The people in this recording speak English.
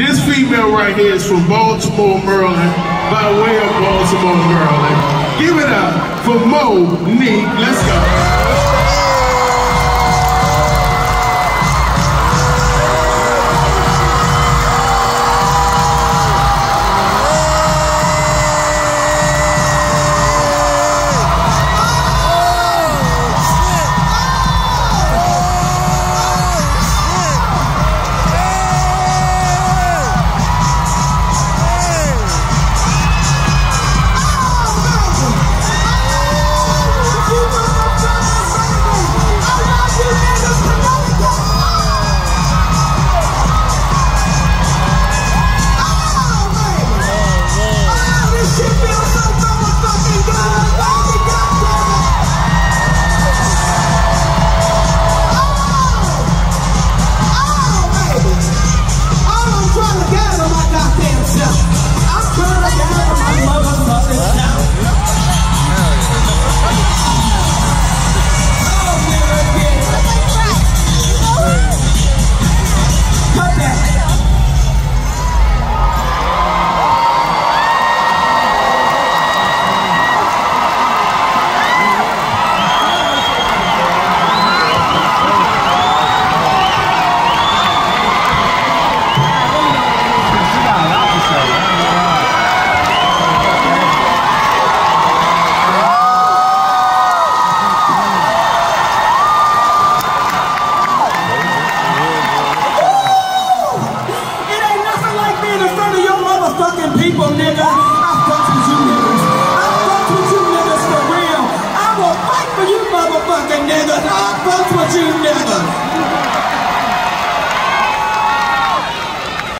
This female right here is from Baltimore, Maryland, by way of Baltimore, Maryland. Give it up for Mo'Nique. Let's go. people, nigga. I fuck with you niggas. I fuck with you niggas for real. I will fight for you motherfucking niggas. I fuck with you niggas.